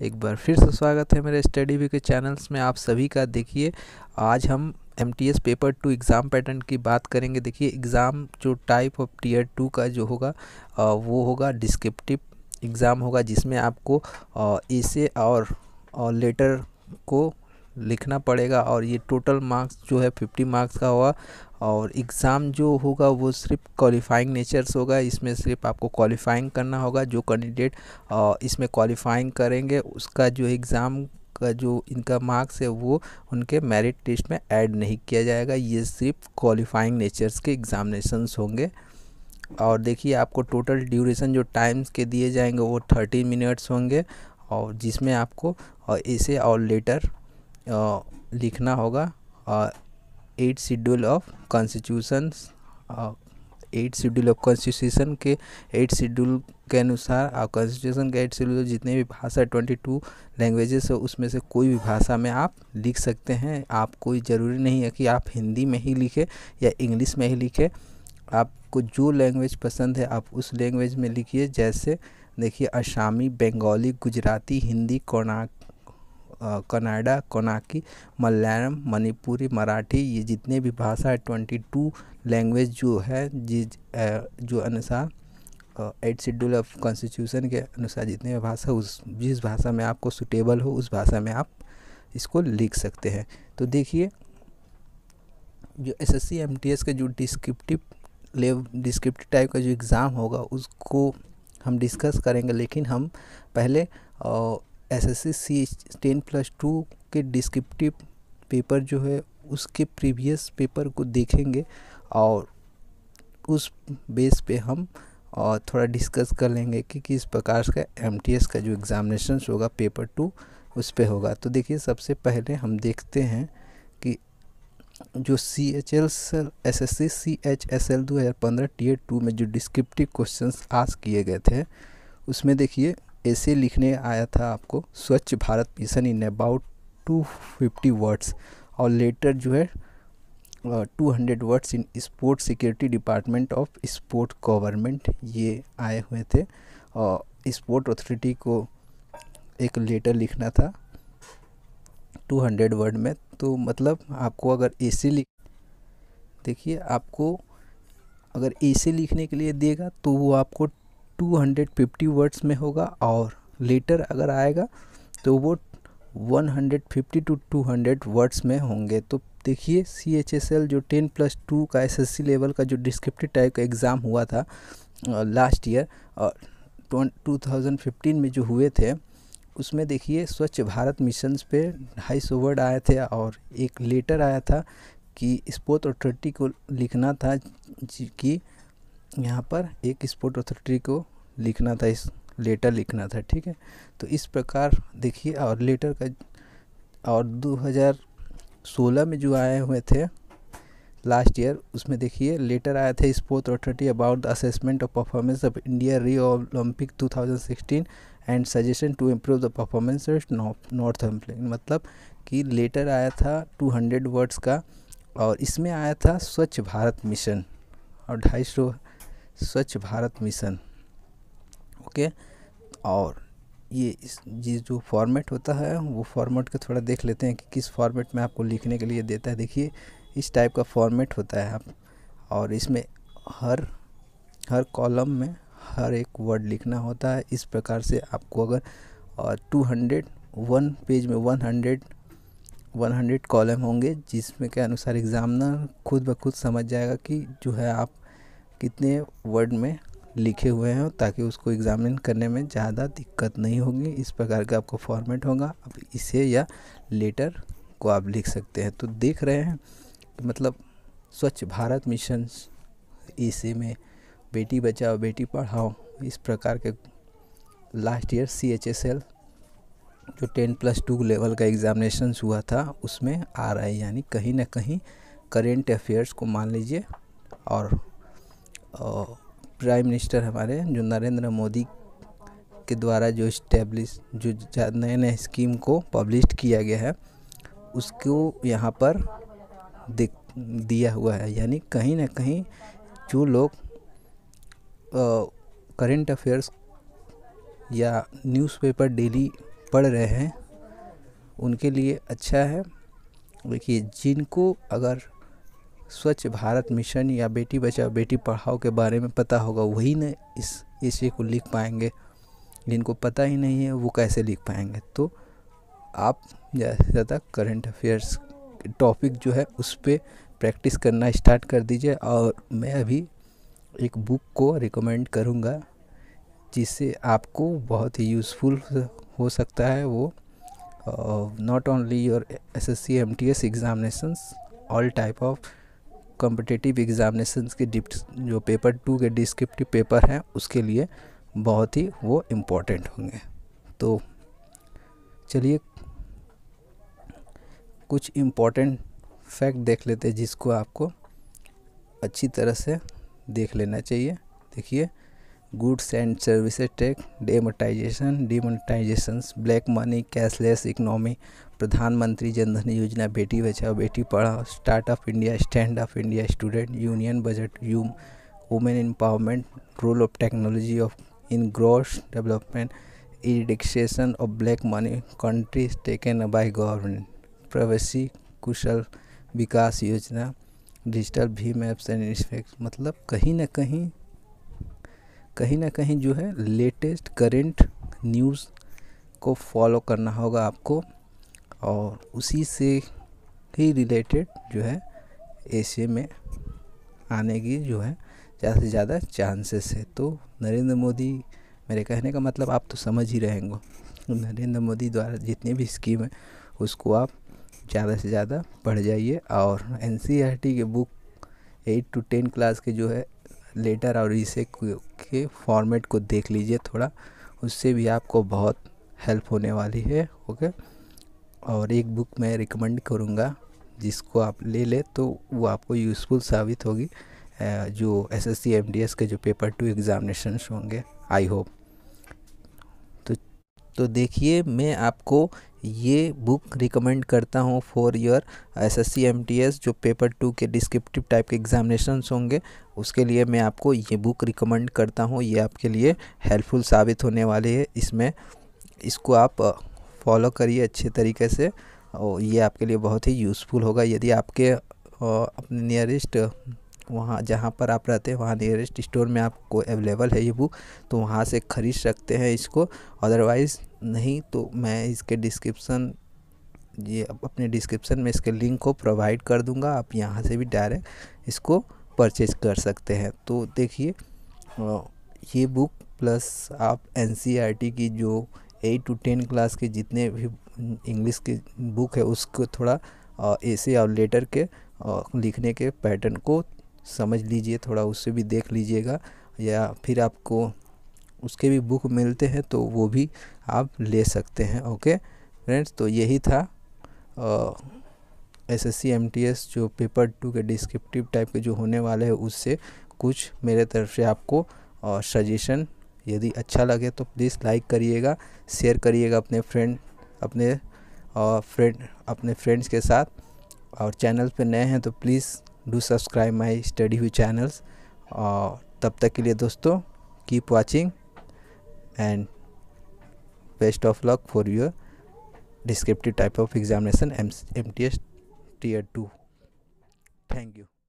एक बार फिर से स्वागत है मेरे स्टडी वी के चैनल्स में। आप सभी का देखिए आज हम M T S paper two exam pattern की बात करेंगे। देखिए एग्ज़ाम जो टाइप ऑफ़ टीयर टू का जो होगा वो होगा डिस्क्रिप्टिव एग्ज़ाम होगा जिसमें आपको और, और लेटर को लिखना पड़ेगा और ये टोटल मार्क्स जो है फिफ्टी मार्क्स का होगा और एग्ज़ाम जो होगा वो सिर्फ़ क्वालिफाइंग नेचर्स होगा। इसमें सिर्फ़ आपको क्वालिफाइंग करना होगा जो कैंडिडेट इसमें क्वालिफाइंग करेंगे, उसका जो एग्ज़ाम का जो इनका मार्क्स है वो उनके मेरिट टेस्ट में ऐड नहीं किया जाएगा। ये सिर्फ़ क्वालिफाइंग नेचर्स के एग्ज़ामिनेशंस होंगे। और देखिए आपको टोटल ड्यूरेशन जो टाइम्स के दिए जाएँगे वो थर्टी मिनट्स होंगे और जिसमें आपको ऐसे और लेटर लिखना होगा। Eighth schedule of constitution eighth schedule of constitution के एट शेड्यूल के अनुसार कॉन्स्टिट्यूशन के एट शेड्यूल जितने भी भाषा ट्वेंटी टू लैंग्वेजेस है, उसमें से कोई भी भाषा में आप लिख सकते हैं। आप कोई ज़रूरी नहीं है कि आप हिंदी में ही लिखें या इंग्लिश में ही लिखें। आपको जो लैंग्वेज पसंद है, आप उस लैंग्वेज में लिखिए। जैसे देखिए, असामी, बंगाली, गुजराती, हिंदी कोना कनाडा, कोनाकी, मलयालम, मणिपुरी, मराठी, ये जितने भी भाषा है, ट्वेंटी टू लैंग्वेज जो है, जिस जो अनुसार एट शेड्यूल ऑफ़ कॉन्स्टिट्यूशन के अनुसार जितने भी भाषा उस, जिस भाषा में आपको सुटेबल हो, उस भाषा में आप इसको लिख सकते हैं। तो देखिए, जो एस एस का जो डिस्क्रिप्टिव लेव, डिस्क्रिप्टिव टाइप का जो एग्ज़ाम होगा, उसको हम डिस्कस करेंगे, लेकिन हम पहले S S C ten plus two के डिस्क्रिप्टिव पेपर जो है, उसके प्रीवियस पेपर को देखेंगे और उस बेस पे हम और थोड़ा डिस्कस कर लेंगे कि किस प्रकार का MTS का जो एग्ज़ामिनेशन होगा पेपर टू उस पर होगा। तो देखिए, सबसे पहले हम देखते हैं कि जो C H L sir S S C C H S L दो हज़ार पंद्रह टी टू में जो डिस्क्रिप्टिव क्वेश्चंस आज किए गए थे, उसमें देखिए ऐसे लिखने आया था आपको, Swachh Bharat mission in about two fifty words और लेटर जो है two hundred words in sport security department of sport government ये आए हुए थे। और स्पोर्ट अथॉरिटी को एक लेटर लिखना था टू हंड्रेड वर्ड में। तो मतलब आपको अगर ऐसे लिख, देखिए आपको अगर ऐसे लिखने के लिए देगा तो वो आपको 250 वर्ड्स में होगा और लेटर अगर आएगा तो वो 150 टू 200 वर्ड्स में होंगे। तो देखिए सी एच एस एल जो 10 प्लस टू का एस एस सी लेवल का जो डिस्क्रिप्टिव टाइप का एग्ज़ाम हुआ था लास्ट ईयर, और टू थाउज़ेंड फिफ्टीन में जो हुए थे, उसमें देखिए स्वच्छ भारत मिशन पे ढाई सौ वर्ड आए थे और एक लेटर आया था कि स्पोर्ट अथॉरिटी को लिखना था कि यहाँ पर एक स्पोर्ट अथॉरिटी को लिखना था, इस लेटर लिखना था, ठीक है? तो इस प्रकार देखिए, और लेटर का और 2016 में जो आए हुए थे लास्ट ईयर उसमें देखिए लेटर आया था sport authority about the assessment of performance of India Rio Olympic 2016 and suggestion to improve the performance north मतलब कि लेटर आया था 200 वर्ड्स का, और इसमें आया था स्वच्छ भारत मिशन और ढाई सौ स्वच्छ भारत मिशन। ओके? और ये इस, ये जो फॉर्मेट होता है, वो फॉर्मेट को थोड़ा देख लेते हैं कि किस फॉर्मेट में आपको लिखने के लिए देता है। देखिए, इस टाइप का फॉर्मेट होता है आप, और इसमें हर हर कॉलम में हर एक वर्ड लिखना होता है। इस प्रकार से आपको अगर और टू हंड्रेड वन पेज में one hundred one hundred column होंगे, जिसमें के अनुसार एग्ज़ामिनर खुद ब खुद समझ जाएगा कि जो है आप कितने वर्ड में लिखे हुए हैं ताकि उसको एग्ज़ामिन करने में ज़्यादा दिक्कत नहीं होगी। इस प्रकार का आपको फॉर्मेट होगा। अब इसे या लेटर को आप लिख सकते हैं। तो देख रहे हैं कि मतलब स्वच्छ भारत मिशन इसी में बेटी बचाओ बेटी पढ़ाओ इस प्रकार के last year C H S L जो टेन प्लस टू लेवल का एग्ज़ामिनेशन हुआ था उसमें आ रहा है। यानी कहीं ना कहीं करेंट अफेयर्स को मान लीजिए और, और प्राइम मिनिस्टर हमारे जो नरेंद्र मोदी के द्वारा जो इस्टेब्लिश जो नए नए स्कीम को पब्लिश किया गया है, उसको यहाँ पर दिख, दिया हुआ है। यानी कहीं ना कहीं जो लोग करेंट अफेयर्स या न्यूज़पेपर डेली पढ़ रहे हैं, उनके लिए अच्छा है। देखिए, जिनको अगर स्वच्छ भारत मिशन या बेटी बचाओ, बेटी पढ़ाओ के बारे में पता होगा, वही न इस इसे को लिख पाएँगे। जिनको पता ही नहीं है, वो कैसे लिख पाएँगे? तो आप ज़्यादा से ज़्यादा करंट अफेयर्स टॉपिक जो है, उस पर प्रैक्टिस करना स्टार्ट कर दीजिए और मैं अभी एक बुक को रिकमेंड करूँगा, जिससे आपको बहुत ही यूज़फुल हो सकता है वो not only your S S C M T S examinations all type of competitive examination के जो पेपर टू के डिस्क्रिप्टिव पेपर हैं, उसके लिए बहुत ही वो इम्पोर्टेंट होंगे। तो चलिए कुछ इम्पोर्टेंट फैक्ट देख लेते हैं, जिसको आपको अच्छी तरह से देख लेना चाहिए। देखिए goods and services tax demonetisation demonetisation black money cashless economy Pradhan Mantri Jan Dhan Yojana Beti Bachao, Beti Padhao startup India stand up India student union budget यूम women empowerment role of technology of in gross development इडिक्सेशन of black money countries taken by government Pravasi Kaushal Vikas Yojana digital Bhim apps and in fact मतलब कहीं ना कहीं कहीं ना कहीं जो है latest current news को फॉलो करना होगा आपको। और उसी से ही रिलेटेड जो है एशिया में आने की जो है ज़्यादा से ज़्यादा चांसेस है। तो नरेंद्र मोदी, मेरे कहने का मतलब आप तो समझ ही रहेंगे नरेंद्र मोदी द्वारा जितनी भी स्कीम है, उसको आप ज़्यादा से ज़्यादा पढ़ जाइए और एन e के book eight to ten class के जो है लेटर और इसे के फॉर्मेट को देख लीजिए थोड़ा। उससे भी आपको बहुत हेल्प होने वाली है ओके और एक बुक मैं रिकमेंड करूँगा, जिसको आप ले ले तो वो आपको यूज़फुल साबित होगी। जो S S C M D S के जो पेपर टू एग्ज़ामिनेशन होंगे आई होप तो तो देखिए, मैं आपको ये बुक रिकमेंड करता हूँ for your S S C M T S जो पेपर टू के डिस्क्रिप्टिव टाइप के एग्जामिनेशन होंगे, उसके लिए मैं आपको ये बुक रिकमेंड करता हूँ। ये आपके लिए हेल्पफुल साबित होने वाली है। इसमें, इसको आप फॉलो करिए अच्छे तरीके से और ये आपके लिए बहुत ही यूज़फुल होगा। यदि आपके अपने नियरेस्ट वहाँ, जहाँ पर आप रहते हैं, वहाँ नियरेस्ट स्टोर में आपको अवेलेबल है ये बुक तो वहाँ से ख़रीद सकते हैं इसको। अदरवाइज़ नहीं तो मैं इसके डिस्क्रिप्सन ये अपने डिस्क्रिप्शन में इसके लिंक को प्रोवाइड कर दूँगा। आप यहाँ से भी डायरेक्ट इसको परचेज कर सकते हैं। तो देखिए ये बुक प्लस आप एन e की जो एट टू टेन क्लास के जितने भी इंग्लिश की बुक है, उसको थोड़ा ऐसे और लेटर के लिखने के पैटर्न को समझ लीजिए, थोड़ा उससे भी देख लीजिएगा, या फिर आपको उसके भी बुक मिलते हैं तो वो भी आप ले सकते हैं ओके फ्रेंड्स तो यही था S S C M T S जो पेपर टू के डिस्क्रिप्टिव टाइप के जो होने वाले हैं, उससे कुछ मेरे तरफ़ से आपको सजेशन यदि अच्छा लगे तो प्लीज़ लाइक करिएगा शेयर करिएगा अपने फ्रेंड अपने और फ्रेंड अपने फ्रेंड्स के साथ। और चैनल पे नए हैं तो please do subscribe my study हुई चैनल्स और तब तक के लिए दोस्तों keep watching and best of luck for your descriptive type of examination MTS tier 2 thank you.